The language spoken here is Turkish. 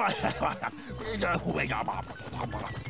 唉呀妈呀这个我要吧吧吧吧